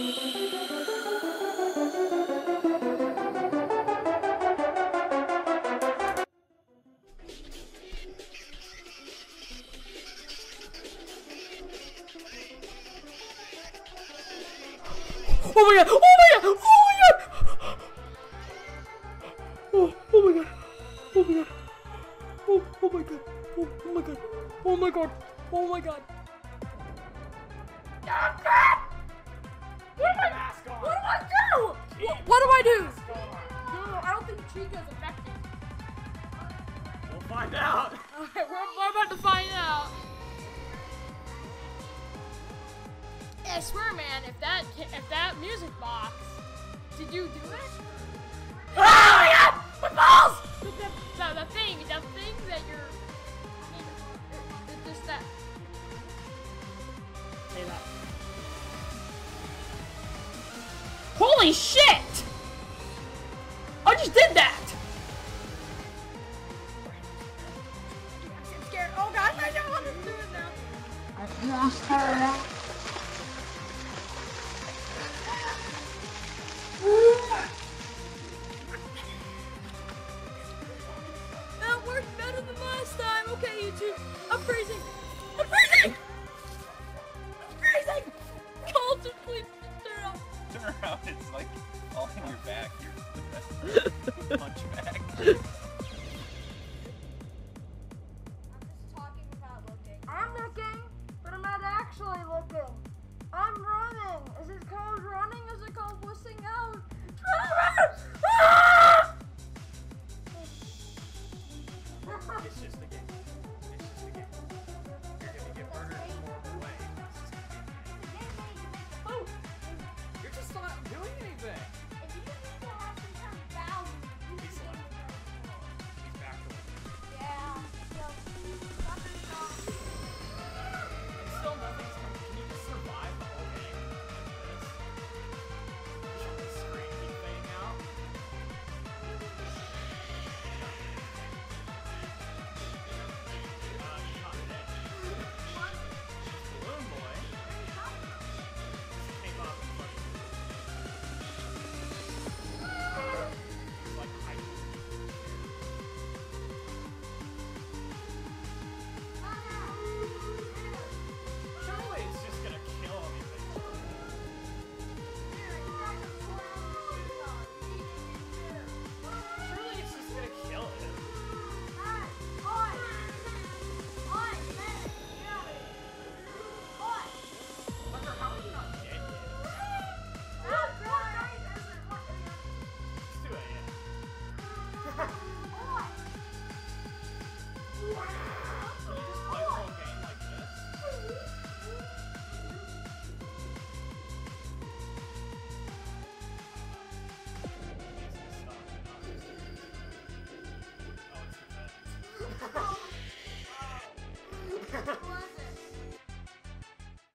Oh my god! Oh my god! Oh my god! Oh, oh my god! Oh my god! Oh, oh my god! Oh, oh my god! Oh my god! Oh my god! God, God! What am I? What do I do? What, what do I do? No, I don't think Chica's affected. We'll find out. Alright, we're, we're about to find out. I swear, man, if that if that music box, did you do it? Oh my god! My balls! The, the, the, the thing, the thing that you're, Holy shit! I just did that! I'm scared. Oh god, I don't want to do it now. That Turn around. It's like all in your back. You're punch back.